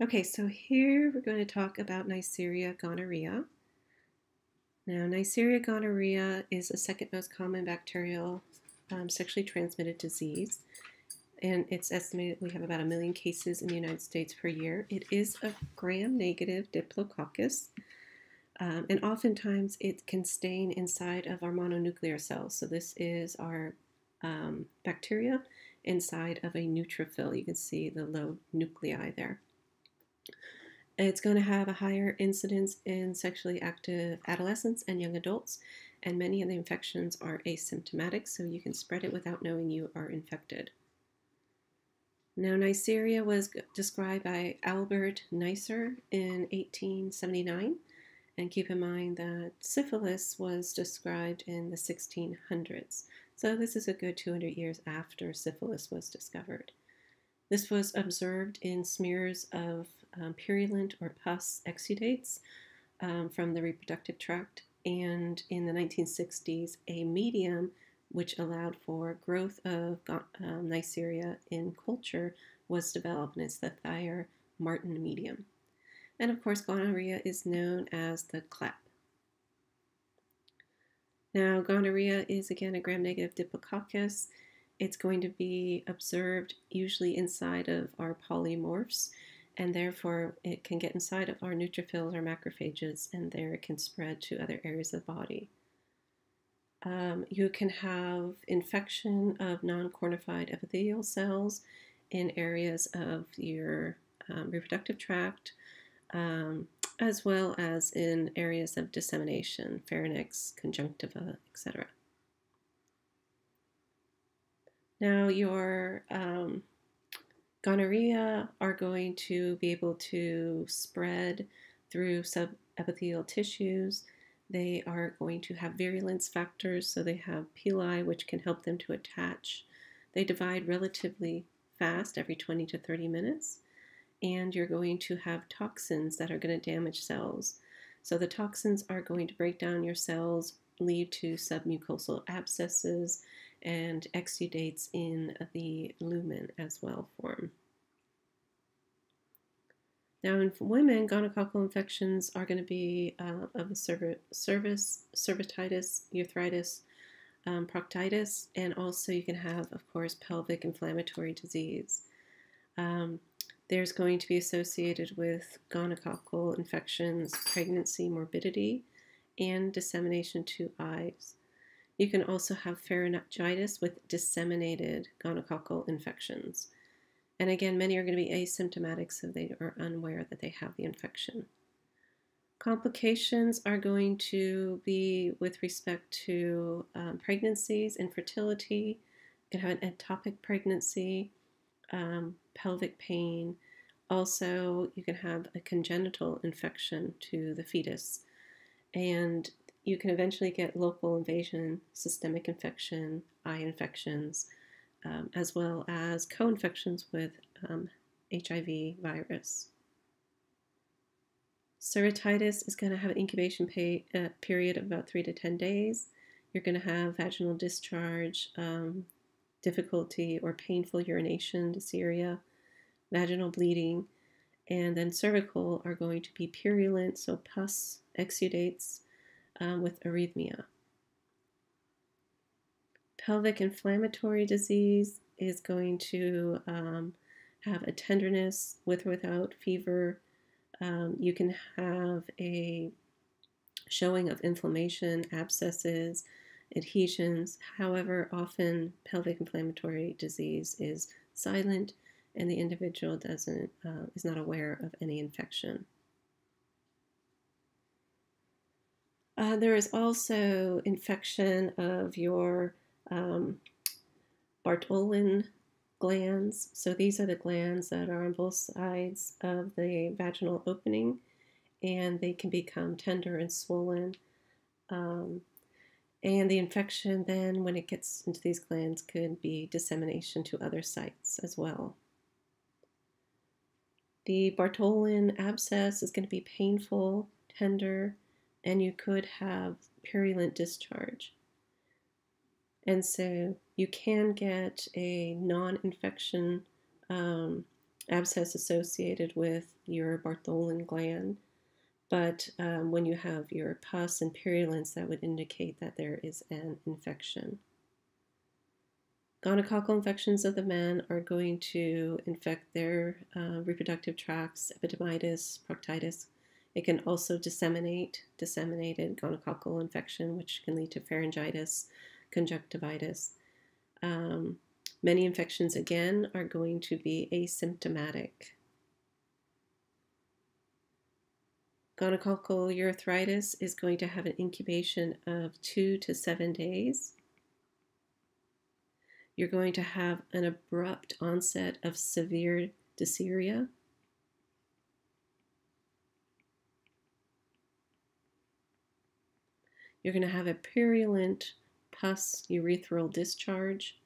Okay, so here we're going to talk about Neisseria gonorrhea. Now, Neisseria gonorrhea is the second most common bacterial um, sexually transmitted disease, and it's estimated we have about a million cases in the United States per year. It is a gram-negative diplococcus, um, and oftentimes it can stain inside of our mononuclear cells. So this is our um, bacteria inside of a neutrophil. You can see the low nuclei there. It's going to have a higher incidence in sexually active adolescents and young adults, and many of the infections are asymptomatic, so you can spread it without knowing you are infected. Now, Neisseria was described by Albert Neisser in 1879, and keep in mind that syphilis was described in the 1600s, so this is a good 200 years after syphilis was discovered. This was observed in smears of um, purulent or pus exudates um, from the reproductive tract, and in the 1960s, a medium which allowed for growth of um, Neisseria in culture was developed, and it's the Thayer Martin medium. And of course, gonorrhea is known as the clap. Now, gonorrhea is again a gram negative diplococcus. It's going to be observed usually inside of our polymorphs, and therefore it can get inside of our neutrophils or macrophages, and there it can spread to other areas of the body. Um, you can have infection of non cornified epithelial cells in areas of your um, reproductive tract, um, as well as in areas of dissemination, pharynx, conjunctiva, etc. Now, your um, gonorrhea are going to be able to spread through subepithelial tissues. They are going to have virulence factors, so they have pili, which can help them to attach. They divide relatively fast, every 20 to 30 minutes and you're going to have toxins that are going to damage cells. So the toxins are going to break down your cells, lead to submucosal abscesses, and exudates in the lumen as well form. Now, in women, gonococcal infections are going to be uh, of a cervix, cervicitis, urethritis, um, proctitis, and also you can have, of course, pelvic inflammatory disease. Um, there's going to be associated with gonococcal infections, pregnancy, morbidity, and dissemination to eyes. You can also have pharyngitis with disseminated gonococcal infections. And again, many are going to be asymptomatic, so they are unaware that they have the infection. Complications are going to be with respect to um, pregnancies, infertility. You can have an ectopic pregnancy, um, pelvic pain. Also, you can have a congenital infection to the fetus, and you can eventually get local invasion, systemic infection, eye infections, um, as well as co infections with um, HIV virus. Cervicitis is going to have an incubation pay, uh, period of about three to 10 days. You're going to have vaginal discharge, um, difficulty or painful urination, dysuria, vaginal bleeding, and then cervical are going to be purulent, so pus exudates um, with erythema. Pelvic inflammatory disease is going to um, have a tenderness with or without fever. Um, you can have a showing of inflammation, abscesses, adhesions. However, often pelvic inflammatory disease is silent and the individual doesn't uh, is not aware of any infection. Uh, there is also infection of your um, Bartholin glands. So these are the glands that are on both sides of the vaginal opening, and they can become tender and swollen. Um, and the infection then, when it gets into these glands, could be dissemination to other sites as well. The Bartholin abscess is going to be painful, tender, and you could have purulent discharge. And so you can get a non infection um, abscess associated with your Bartholin gland. But um, when you have your pus and purulence, that would indicate that there is an infection. Gonococcal infections of the men are going to infect their uh, reproductive tracts, epididymitis, proctitis. It can also disseminate, disseminated gonococcal infection, which can lead to pharyngitis, conjunctivitis. Um, many infections, again, are going to be asymptomatic. Gonococcal urethritis is going to have an incubation of two to seven days you're going to have an abrupt onset of severe dysuria. You're going to have a purulent pus urethral discharge.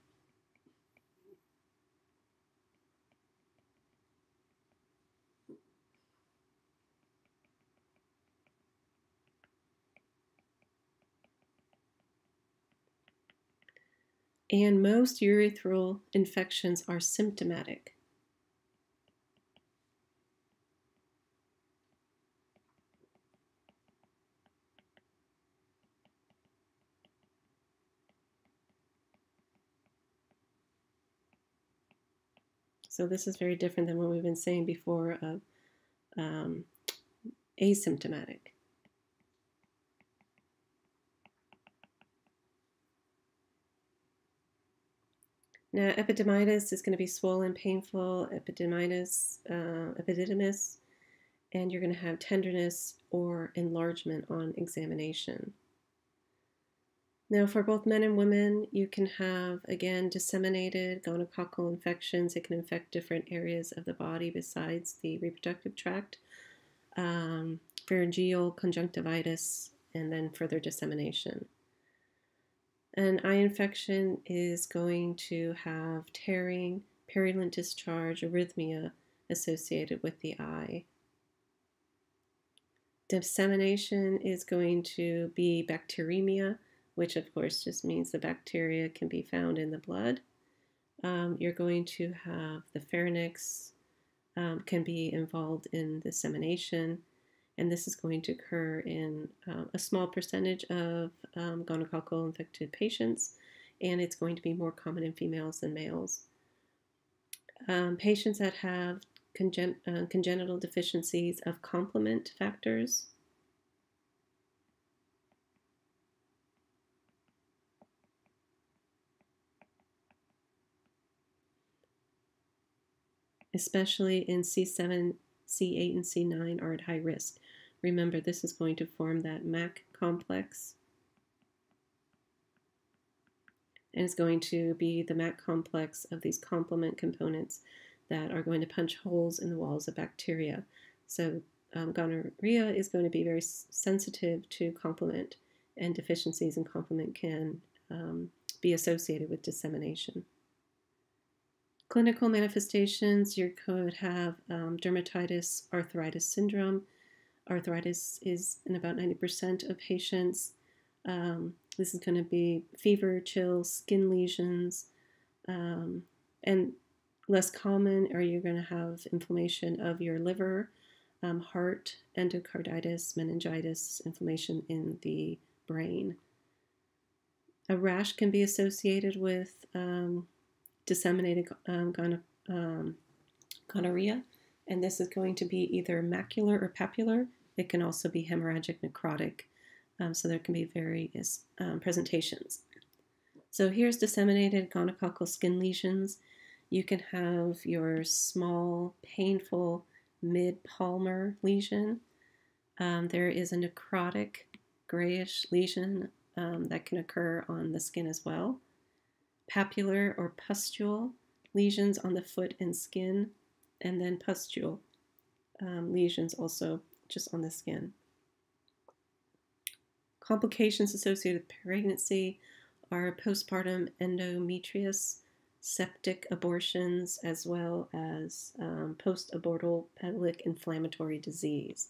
and most urethral infections are symptomatic. So this is very different than what we've been saying before of um, asymptomatic. Now, epididymitis is going to be swollen, painful, epididymitis, uh, epididymis, and you're going to have tenderness or enlargement on examination. Now, for both men and women, you can have, again, disseminated gonococcal infections. It can infect different areas of the body besides the reproductive tract, um, pharyngeal conjunctivitis, and then further dissemination. An eye infection is going to have tearing, purulent discharge, erythema associated with the eye. Dissemination is going to be bacteremia, which of course just means the bacteria can be found in the blood. Um, you're going to have the pharynx um, can be involved in dissemination and this is going to occur in um, a small percentage of um, gonococcal infected patients, and it's going to be more common in females than males. Um, patients that have congen uh, congenital deficiencies of complement factors, especially in C7 C8 and C9 are at high risk. Remember, this is going to form that MAC complex. And it's going to be the MAC complex of these complement components that are going to punch holes in the walls of bacteria. So um, gonorrhea is going to be very sensitive to complement, and deficiencies in complement can um, be associated with dissemination. Clinical manifestations, you could have um, dermatitis, arthritis syndrome. Arthritis is in about 90% of patients. Um, this is going to be fever, chills, skin lesions, um, and less common are you going to have inflammation of your liver, um, heart, endocarditis, meningitis, inflammation in the brain. A rash can be associated with um, disseminated um, um, gonorrhea, and this is going to be either macular or papular. It can also be hemorrhagic necrotic, um, so there can be various um, presentations. So here's disseminated gonococcal skin lesions. You can have your small, painful mid-palmar lesion. Um, there is a necrotic grayish lesion um, that can occur on the skin as well papular or pustule lesions on the foot and skin, and then pustule um, lesions also just on the skin. Complications associated with pregnancy are postpartum endometriosis, septic abortions, as well as um, post-abortal pelvic inflammatory disease.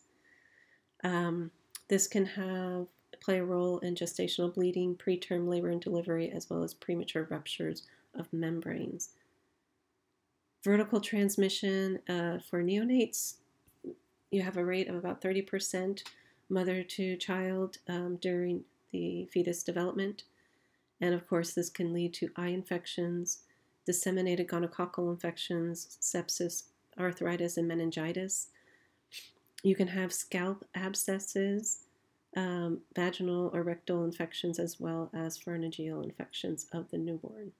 Um, this can have play a role in gestational bleeding, preterm labor and delivery, as well as premature ruptures of membranes. Vertical transmission uh, for neonates, you have a rate of about 30% mother to child um, during the fetus development. And of course, this can lead to eye infections, disseminated gonococcal infections, sepsis, arthritis, and meningitis. You can have scalp abscesses, um, vaginal or rectal infections, as well as pharyngeal infections of the newborn.